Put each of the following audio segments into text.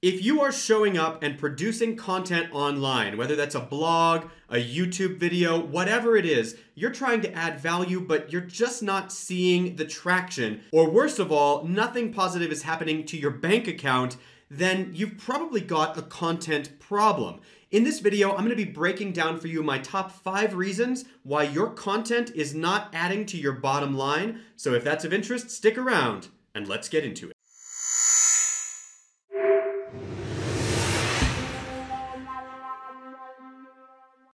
If you are showing up and producing content online, whether that's a blog, a YouTube video, whatever it is, you're trying to add value, but you're just not seeing the traction, or worst of all, nothing positive is happening to your bank account, then you've probably got a content problem. In this video, I'm gonna be breaking down for you my top five reasons why your content is not adding to your bottom line. So if that's of interest, stick around and let's get into it.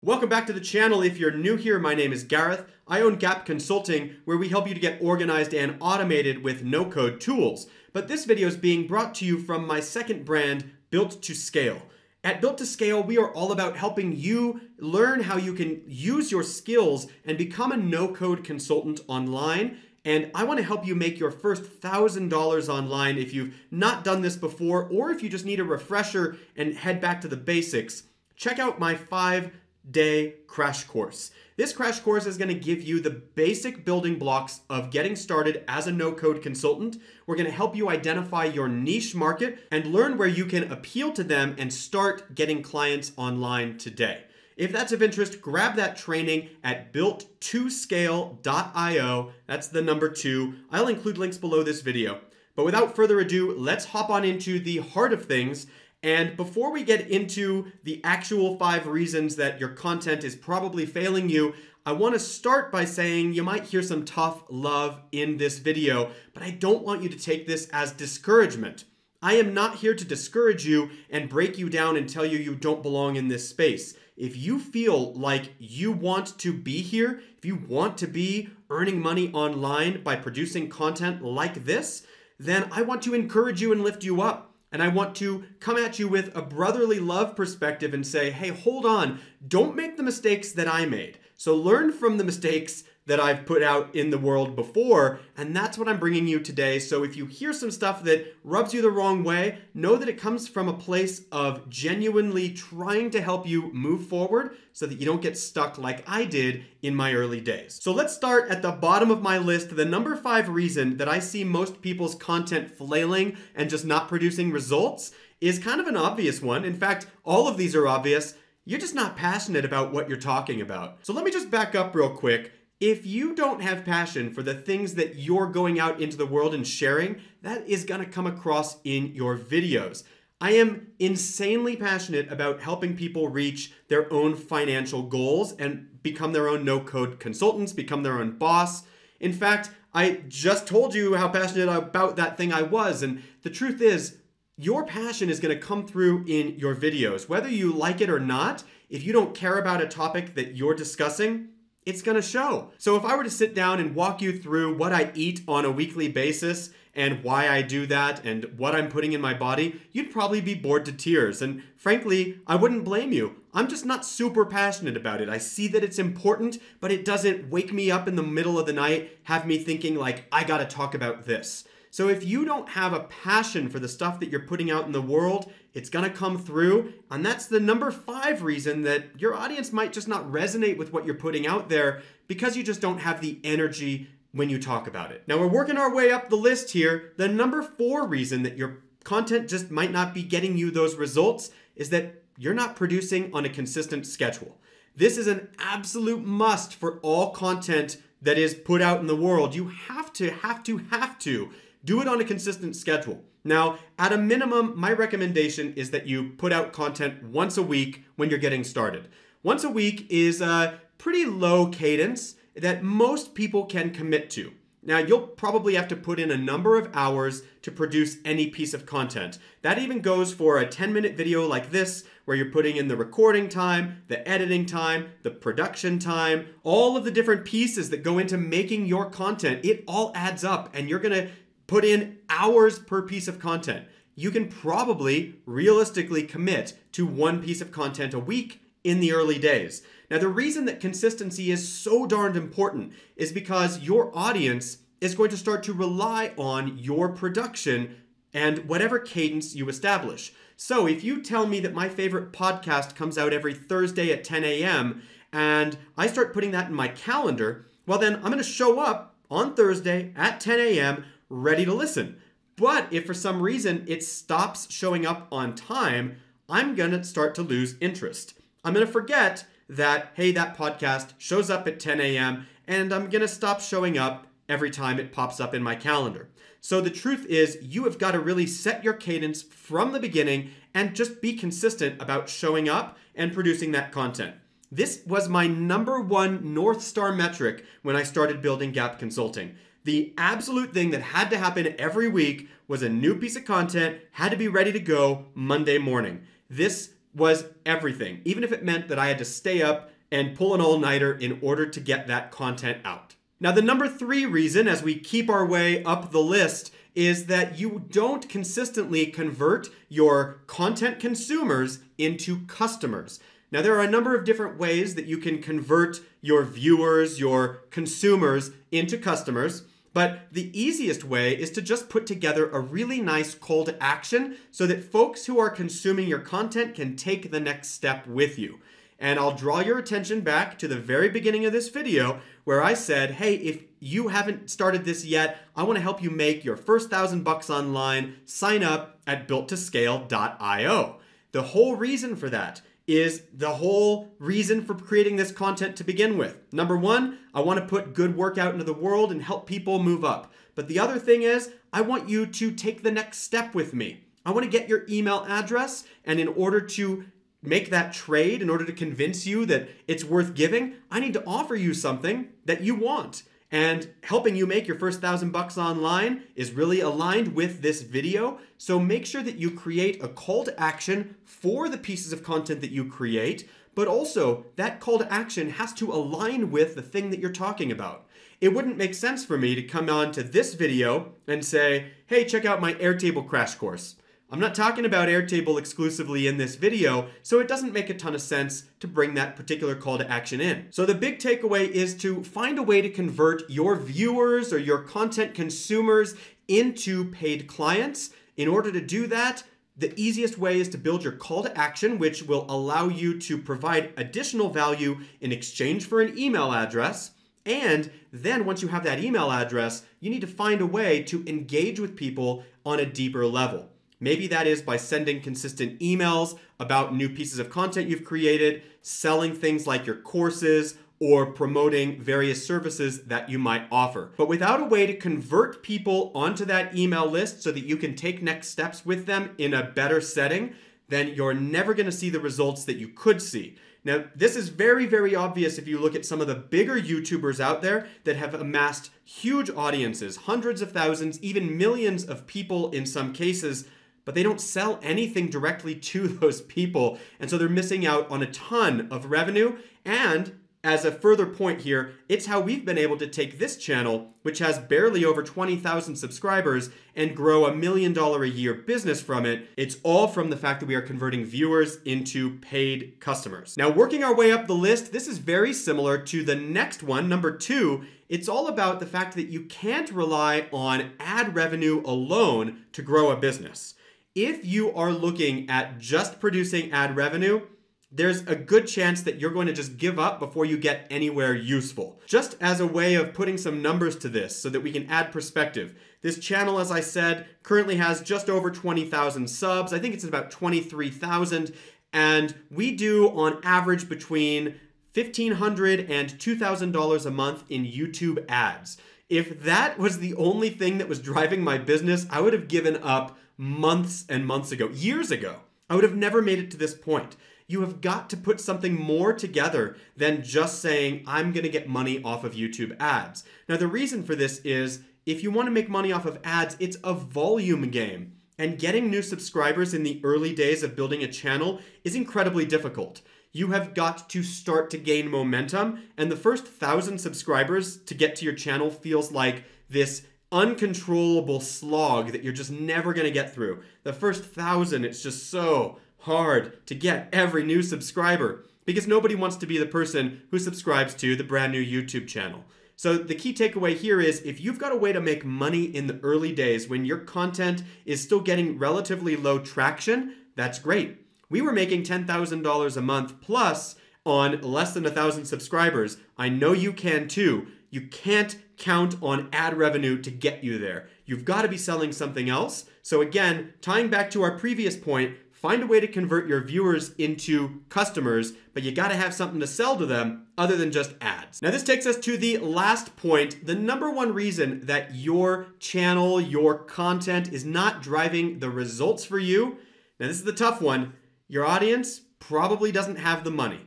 Welcome back to the channel. If you're new here, my name is Gareth. I own Gap Consulting, where we help you to get organized and automated with no-code tools. But this video is being brought to you from my second brand, Built to Scale. At Built to Scale, we are all about helping you learn how you can use your skills and become a no-code consultant online and I want to help you make your first $1,000 online if you've not done this before, or if you just need a refresher and head back to the basics. Check out my five day crash course. This crash course is going to give you the basic building blocks of getting started as a no code consultant. We're going to help you identify your niche market and learn where you can appeal to them and start getting clients online today. If that's of interest, grab that training at built2scale.io. That's the number two. I'll include links below this video. But without further ado, let's hop on into the heart of things and before we get into the actual five reasons that your content is probably failing you, I want to start by saying you might hear some tough love in this video, but I don't want you to take this as discouragement. I am not here to discourage you and break you down and tell you you don't belong in this space. If you feel like you want to be here, if you want to be earning money online by producing content like this, then I want to encourage you and lift you up. And I want to come at you with a brotherly love perspective and say, hey, hold on, don't make the mistakes that I made. So learn from the mistakes that I've put out in the world before, and that's what I'm bringing you today. So if you hear some stuff that rubs you the wrong way, know that it comes from a place of genuinely trying to help you move forward so that you don't get stuck like I did in my early days. So let's start at the bottom of my list. The number five reason that I see most people's content flailing and just not producing results is kind of an obvious one. In fact, all of these are obvious. You're just not passionate about what you're talking about. So let me just back up real quick if you don't have passion for the things that you're going out into the world and sharing, that is going to come across in your videos. I am insanely passionate about helping people reach their own financial goals and become their own no code consultants, become their own boss. In fact, I just told you how passionate about that thing I was. And the truth is, your passion is going to come through in your videos. Whether you like it or not, if you don't care about a topic that you're discussing, it's gonna show. So if I were to sit down and walk you through what I eat on a weekly basis and why I do that and what I'm putting in my body, you'd probably be bored to tears. And frankly, I wouldn't blame you. I'm just not super passionate about it. I see that it's important, but it doesn't wake me up in the middle of the night, have me thinking like, I gotta talk about this. So if you don't have a passion for the stuff that you're putting out in the world, it's gonna come through. And that's the number five reason that your audience might just not resonate with what you're putting out there because you just don't have the energy when you talk about it. Now we're working our way up the list here. The number four reason that your content just might not be getting you those results is that you're not producing on a consistent schedule. This is an absolute must for all content that is put out in the world. You have to, have to, have to do it on a consistent schedule. Now, at a minimum, my recommendation is that you put out content once a week when you're getting started. Once a week is a pretty low cadence that most people can commit to. Now, you'll probably have to put in a number of hours to produce any piece of content. That even goes for a 10 minute video like this, where you're putting in the recording time, the editing time, the production time, all of the different pieces that go into making your content. It all adds up, and you're gonna put in hours per piece of content. You can probably realistically commit to one piece of content a week in the early days. Now, the reason that consistency is so darned important is because your audience is going to start to rely on your production and whatever cadence you establish. So, if you tell me that my favorite podcast comes out every Thursday at 10 a.m., and I start putting that in my calendar, well, then I'm going to show up on Thursday at 10 a.m ready to listen. But if for some reason it stops showing up on time, I'm going to start to lose interest. I'm going to forget that, hey, that podcast shows up at 10 a.m., and I'm going to stop showing up every time it pops up in my calendar. So the truth is, you have got to really set your cadence from the beginning and just be consistent about showing up and producing that content. This was my number one North Star metric when I started building Gap Consulting. The absolute thing that had to happen every week was a new piece of content had to be ready to go Monday morning. This was everything, even if it meant that I had to stay up and pull an all nighter in order to get that content out. Now, the number three reason, as we keep our way up the list, is that you don't consistently convert your content consumers into customers. Now, there are a number of different ways that you can convert your viewers, your consumers into customers. But the easiest way is to just put together a really nice call to action so that folks who are consuming your content can take the next step with you. And I'll draw your attention back to the very beginning of this video where I said, hey, if you haven't started this yet, I want to help you make your first thousand bucks online. Sign up at built2scale.io. The whole reason for that is the whole reason for creating this content to begin with. Number one, I want to put good work out into the world and help people move up. But the other thing is, I want you to take the next step with me. I want to get your email address, and in order to make that trade, in order to convince you that it's worth giving, I need to offer you something that you want. And helping you make your first thousand bucks online is really aligned with this video. So make sure that you create a call to action for the pieces of content that you create, but also that call to action has to align with the thing that you're talking about. It wouldn't make sense for me to come on to this video and say, hey, check out my Airtable crash course. I'm not talking about Airtable exclusively in this video, so it doesn't make a ton of sense to bring that particular call to action in. So the big takeaway is to find a way to convert your viewers or your content consumers into paid clients. In order to do that, the easiest way is to build your call to action, which will allow you to provide additional value in exchange for an email address. And then once you have that email address, you need to find a way to engage with people on a deeper level. Maybe that is by sending consistent emails about new pieces of content you've created, selling things like your courses, or promoting various services that you might offer. But without a way to convert people onto that email list so that you can take next steps with them in a better setting, then you're never going to see the results that you could see. Now, this is very, very obvious if you look at some of the bigger YouTubers out there that have amassed huge audiences, hundreds of thousands, even millions of people in some cases but they don't sell anything directly to those people. And so they're missing out on a ton of revenue. And as a further point here, it's how we've been able to take this channel, which has barely over 20,000 subscribers, and grow a million dollar a year business from it. It's all from the fact that we are converting viewers into paid customers. Now, working our way up the list, this is very similar to the next one, number two. It's all about the fact that you can't rely on ad revenue alone to grow a business if you are looking at just producing ad revenue, there's a good chance that you're going to just give up before you get anywhere useful. Just as a way of putting some numbers to this so that we can add perspective. This channel, as I said, currently has just over 20,000 subs. I think it's about 23,000. And we do on average between $1,500 and $2,000 a month in YouTube ads. If that was the only thing that was driving my business, I would have given up months and months ago, years ago. I would have never made it to this point. You have got to put something more together than just saying, I'm going to get money off of YouTube ads. Now, the reason for this is if you want to make money off of ads, it's a volume game. And getting new subscribers in the early days of building a channel is incredibly difficult. You have got to start to gain momentum, and the first thousand subscribers to get to your channel feels like this uncontrollable slog that you're just never going to get through. The first thousand, it's just so hard to get every new subscriber because nobody wants to be the person who subscribes to the brand new YouTube channel. So the key takeaway here is if you've got a way to make money in the early days when your content is still getting relatively low traction, that's great. We were making $10,000 a month plus on less than a thousand subscribers. I know you can too you can't count on ad revenue to get you there. You've got to be selling something else. So, again, tying back to our previous point, find a way to convert your viewers into customers, but you got to have something to sell to them other than just ads. Now, this takes us to the last point the number one reason that your channel, your content is not driving the results for you. Now, this is the tough one. Your audience probably doesn't have the money.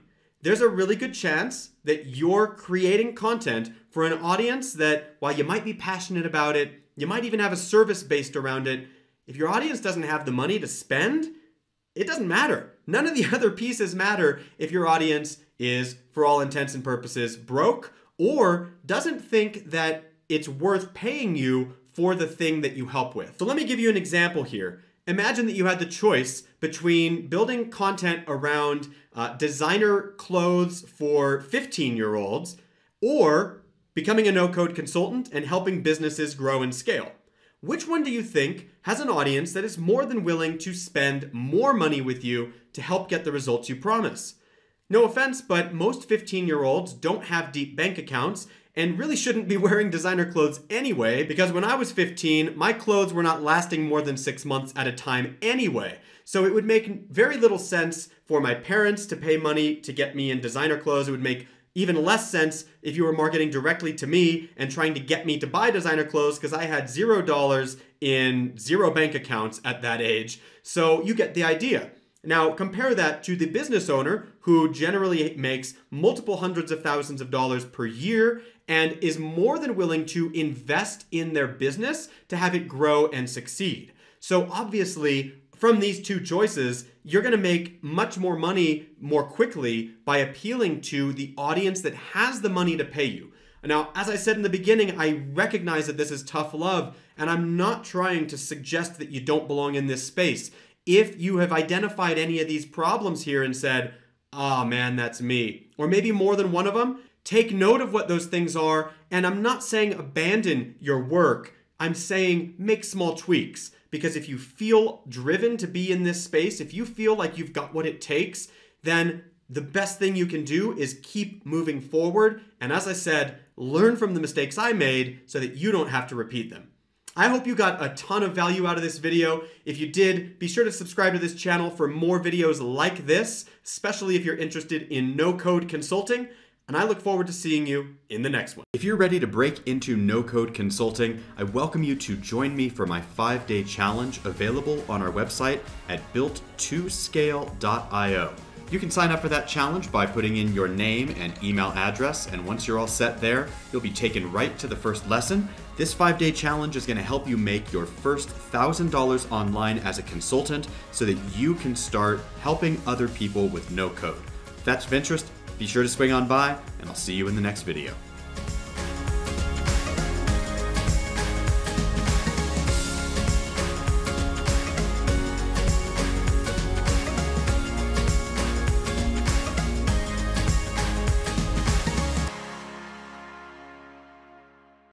There's a really good chance that you're creating content for an audience that, while you might be passionate about it, you might even have a service based around it. If your audience doesn't have the money to spend, it doesn't matter. None of the other pieces matter if your audience is, for all intents and purposes, broke or doesn't think that it's worth paying you for the thing that you help with. So let me give you an example here. Imagine that you had the choice between building content around uh, designer clothes for 15 year olds or becoming a no code consultant and helping businesses grow and scale. Which one do you think has an audience that is more than willing to spend more money with you to help get the results you promise? No offense, but most 15 year olds don't have deep bank accounts and really shouldn't be wearing designer clothes anyway, because when I was 15, my clothes were not lasting more than six months at a time anyway. So it would make very little sense for my parents to pay money to get me in designer clothes. It would make even less sense if you were marketing directly to me and trying to get me to buy designer clothes because I had zero dollars in zero bank accounts at that age. So you get the idea. Now, compare that to the business owner who generally makes multiple hundreds of thousands of dollars per year and is more than willing to invest in their business to have it grow and succeed. So, obviously, from these two choices, you're going to make much more money more quickly by appealing to the audience that has the money to pay you. Now, as I said in the beginning, I recognize that this is tough love, and I'm not trying to suggest that you don't belong in this space. If you have identified any of these problems here and said, oh man, that's me, or maybe more than one of them, take note of what those things are. And I'm not saying abandon your work, I'm saying make small tweaks. Because if you feel driven to be in this space, if you feel like you've got what it takes, then the best thing you can do is keep moving forward. And as I said, learn from the mistakes I made so that you don't have to repeat them. I hope you got a ton of value out of this video. If you did, be sure to subscribe to this channel for more videos like this, especially if you're interested in no-code consulting and I look forward to seeing you in the next one. If you're ready to break into no code consulting, I welcome you to join me for my five day challenge available on our website at built2scale.io. You can sign up for that challenge by putting in your name and email address, and once you're all set there, you'll be taken right to the first lesson. This five day challenge is going to help you make your first $1,000 online as a consultant so that you can start helping other people with no code. That's of interest, be sure to swing on by, and I'll see you in the next video.